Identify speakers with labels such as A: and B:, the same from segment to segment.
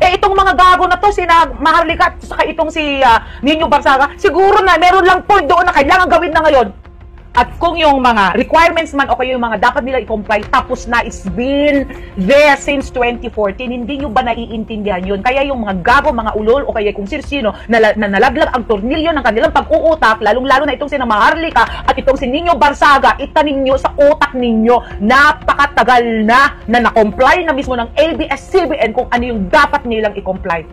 A: Eh itong mga gago na to, sina Maharlika at saka itong si ah, Nino Barsaga, siguro na meron lang point doon na kailangan gawin na ngayon. At kung yung mga requirements man o kaya yung mga dapat nila i-comply, tapos na it's been there since 2014, hindi nyo ba naiintindihan yun? Kaya yung mga gago, mga ulol, o kaya kung sino-sino na, na nalaglag ang tornilyo ng kanilang pag-uutak, lalong-lalo na itong si Maharlika at itong si Nino Barsaga, itanin nyo sa utak ninyo, napakatagal na na na-comply na mismo ng ABS-CBN kung ano yung dapat nilang i-comply.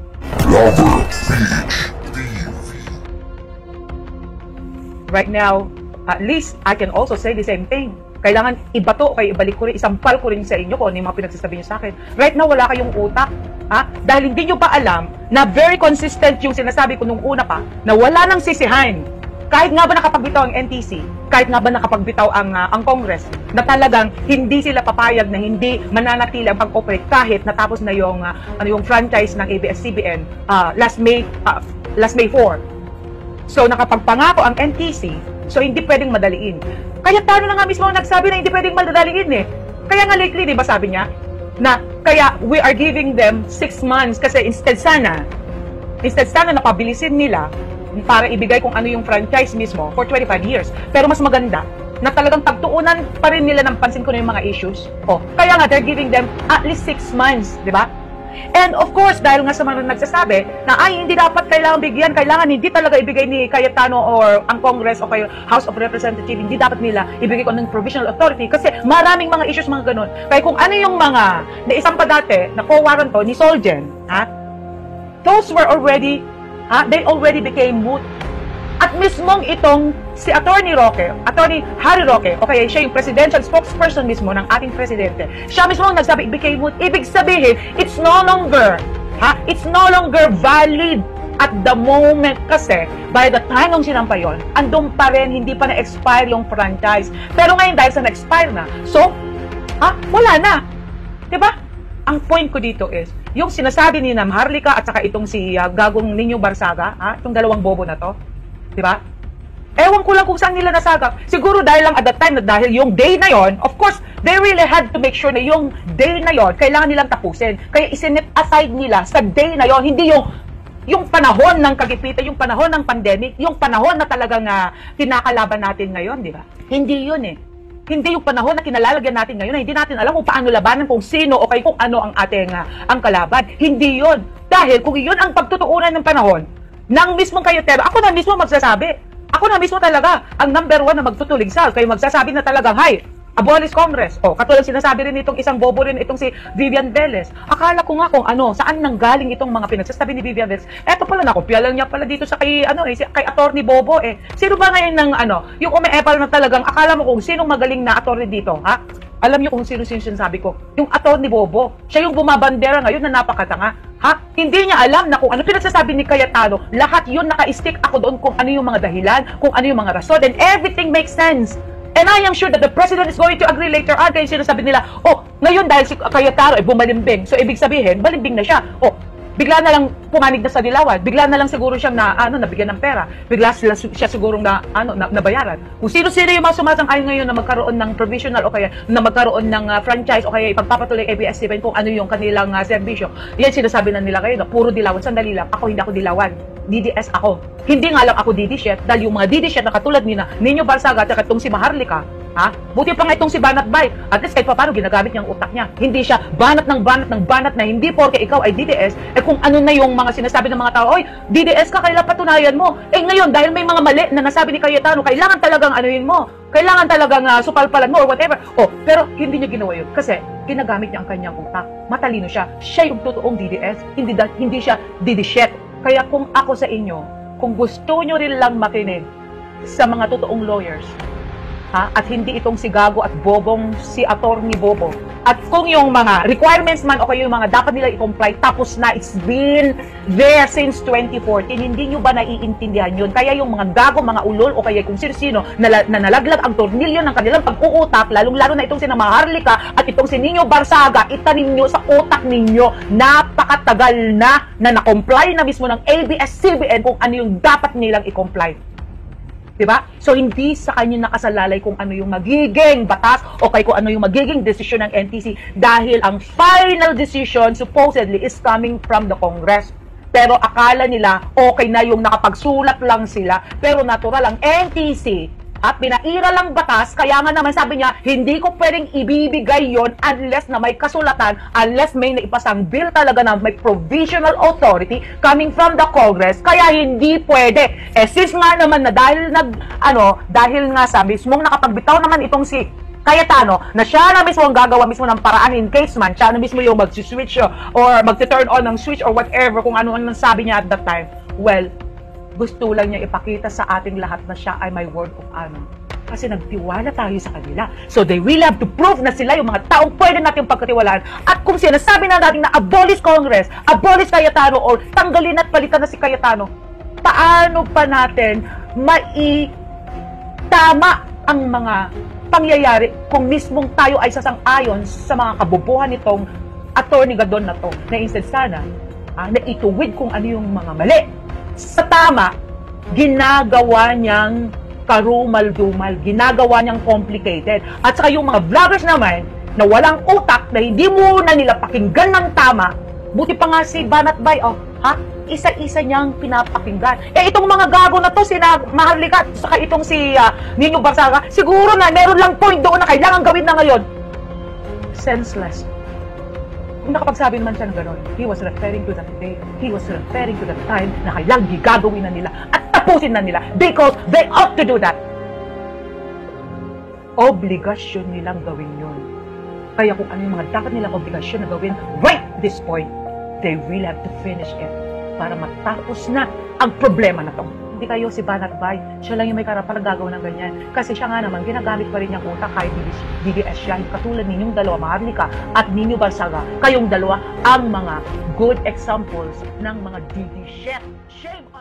A: right now, at least I can also say the same thing. Kailangan ibato o kaya ibalik ko rin, isampal ko rin sa inyo kung ano yung mga pinagsasabi niyo sa akin. Right now, wala kayong utak. Ha? Dahil hindi nyo pa alam na very consistent yung sinasabi ko nung una pa, na wala nang sisihan. Kahit nga ba nakapagbitaw ang NTC, kahit nga ba nakapagbitaw ang, ah, ang Congress, na talagang hindi sila papayag na hindi mananatili ang pag-operate kahit natapos na yung, ah, ano yung franchise ng ABS-CBN ah, last May ah, last May 4. So nakapagpangako ang NTC, so hindi pwedeng madaliin. Kaya tano na nga mismo nagsabi na hindi pwedeng madaliin eh. Kaya nga lately, di ba sabi niya, na kaya we are giving them six months kasi instead sana, instead sana napabilisin nila para ibigay kung ano yung franchise mismo for 25 years. Pero mas maganda na talagang pagtuunan pa rin nila ng pansin ko na yung mga issues. Oh, kaya nga they're giving them at least six months, di ba? And of course, dahil nga sa mga nagsasabi na ay hindi dapat kailangan bigyan, kailangan hindi talaga ibigay ni Cayetano or ang Congress o kayo House of Representatives, hindi dapat nila ibigay ko ng provisional authority kasi maraming mga issues mga ganun. Kaya kung ano yung mga naisang pa dati na co-warrant to ni Solgen, ha? Those were already, ha? They already became moot at mismong itong si Attorney Roque, Attorney Harry Roque, o kaya siya yung presidential spokesperson mismo ng ating presidente, siya mismo ang nagsabi, moot. Ibig sabihin, it's no longer, ha? It's no longer valid at the moment kasi, by the time nung sinampa yun, andun pa rin, hindi pa na-expire yung franchise. Pero ngayon, dahil sa na-expire na, so, ha? Wala na. ba? Ang point ko dito is, yung sinasabi ni Nam Harlika at saka itong si ah, Gagong Ninyo Barsaga, ha? Itong dalawang bobo na to, 'di ba? Ewan ko lang kung saan nila nasagap. Siguro dahil lang at that time, dahil yung day na yon, of course, they really had to make sure na yung day na yon, kailangan nilang tapusin. Kaya isinip aside nila sa day na yon, hindi yung yung panahon ng kagipitan, yung panahon ng pandemic, yung panahon na talagang uh, kinakalaban natin ngayon, di ba? Hindi yun eh. Hindi yung panahon na kinalalagyan natin ngayon na hindi natin alam kung paano labanan, kung sino o kay kung ano ang ating uh, ang kalaban. Hindi yun. Dahil kung yun ang pagtutuunan ng panahon, ng mismong kayotero, ako na mismo magsasabi. Ako na mismo talaga ang number one na magtutulig sa kayo magsasabi na talagang, hi, abolish Congress. O, katulad sinasabi rin itong isang bobo rin itong si Vivian Velez. Akala ko nga kung ano, saan nanggaling itong mga pinagsasabi ni Vivian Velez. Eto pala, nakopya lang niya pala dito sa kay, ano eh, kay attorney Bobo eh. Sino ba ngayon ng ano, yung umeepal na talagang, akala mo kung sinong magaling na attorney dito, ha? Alam niyo kung sino-sino sinasabi ko? Yung attorney Bobo. Siya yung bumabandera ngayon na napakatanga. Ha? Hindi niya alam na kung ano pinagsasabi ni Cayetano. Lahat yun naka-stick ako doon kung ano yung mga dahilan, kung ano yung mga rason, and everything makes sense. And I am sure that the president is going to agree later on. Kaya sinasabi nila, oh, ngayon dahil si Cayetano ay bumalimbing. So, ibig sabihin, balimbing na siya. Oh, bigla na lang pumanig na sa dilawan. Bigla na lang siguro siyang na, ano, nabigyan ng pera. Bigla sila, siya sigurong na, ano, na, nabayaran. Kung sino-sino yung mga sumasang-ayon ngayon na magkaroon ng provisional o kaya na magkaroon ng ah, franchise o kaya ipagpapatuloy ABS-CBN kung ano yung kanilang uh, serbisyo. Yan sinasabi na nila kayo na puro dilawan. Sandali lang, ako hindi ako dilawan. DDS ako. Hindi nga lang ako DD-shit dahil yung mga DD-shit na katulad ni na Ninyo Barsaga at itong si Maharlika, ha? Buti pa nga itong si Banat Bay. At least kahit paano ginagamit niya ang utak niya. Hindi siya banat ng banat ng banat na hindi porke ikaw ay DDS, eh kung ano na yung mga sinasabi ng mga tao, oy, DDS ka, kailan patunayan mo. Eh ngayon, dahil may mga mali na nasabi ni Cayetano, kailangan talagang anuin mo. Kailangan talagang uh, supalpalan mo or whatever. Oh, pero hindi niya ginawa yun. Kasi ginagamit niya ang kanyang utak. Matalino siya. Siya yung totoong DDS. Hindi, da- hindi siya DD-shit. Kaya kung ako sa inyo, kung gusto nyo rin lang makinig sa mga totoong lawyers, ha? At hindi itong si Gago at Bobong si Attorney Bobo. At kung yung mga requirements man o kayo yung mga dapat nila i-comply tapos na it's been there since 2014, hindi nyo ba naiintindihan yun? Kaya yung mga gago, mga ulol o kaya kung sino-sino na, na nalaglag ang tornilyo ng kanilang pag-uutak, lalong-lalo na itong si Maharlika at itong si Nino Barsaga, itanin nyo sa utak ninyo, napakatagal na na na-comply na mismo ng ABS-CBN kung ano yung dapat nilang i-comply. 'Di ba? So hindi sa kanya nakasalalay kung ano yung magiging batas o kay kung ano yung magiging desisyon ng NTC dahil ang final decision supposedly is coming from the Congress. Pero akala nila okay na yung nakapagsulat lang sila. Pero natural ang NTC at pinaira lang batas, kaya nga naman sabi niya, hindi ko pwedeng ibibigay yon unless na may kasulatan, unless may naipasang bill talaga na may provisional authority coming from the Congress, kaya hindi pwede. Eh since nga naman na dahil nag, ano, dahil nga sa mismong nakapagbitaw naman itong si Cayetano, na siya na mismo ang gagawa mismo ng paraan in case man, siya na mismo yung mag-switch or mag-turn on ng switch or whatever, kung ano ang sabi niya at that time. Well, gusto lang niya ipakita sa ating lahat na siya ay may word of honor. Kasi nagtiwala tayo sa kanila. So they will have to prove na sila yung mga taong pwede natin pagkatiwalaan. At kung sinasabi na natin na abolish Congress, abolish Cayetano, or tanggalin at palitan na si Cayetano, paano pa natin mai tama ang mga pangyayari kung mismong tayo ay sasang-ayon sa mga kabubuhan nitong attorney gadon na to na instead sana ah, na ituwid kung ano yung mga mali sa tama, ginagawa niyang karumal-dumal, ginagawa niyang complicated. At saka yung mga vloggers naman, na walang utak, na hindi muna nila pakinggan ng tama, buti pa nga si Banat Bay, oh, ha? Isa-isa niyang pinapakinggan. Eh, itong mga gago na to, sina Maharlika, saka itong si uh, Nino Barsaga, siguro na meron lang point doon na kailangan gawin na ngayon. Senseless. Nakapagsabi naman siya ng gano'n, he was referring to that day, he was referring to that time na kailang gagawin na nila at tapusin na nila because they ought to do that. Obligasyon nilang gawin yun. Kaya kung ano yung mga dapat nilang obligasyon na gawin right this point, they will have to finish it para matapos na ang problema na to. Hindi kayo si Banat Bay. Siya lang yung may karapat gagawin ng ganyan. Kasi siya nga naman, ginagamit pa rin niyang utak kahit DDS siya. Katulad ninyong dalawa, Maharlika at Ninyo Barsaga. Kayong dalawa ang mga good examples ng mga DD shit. Shame!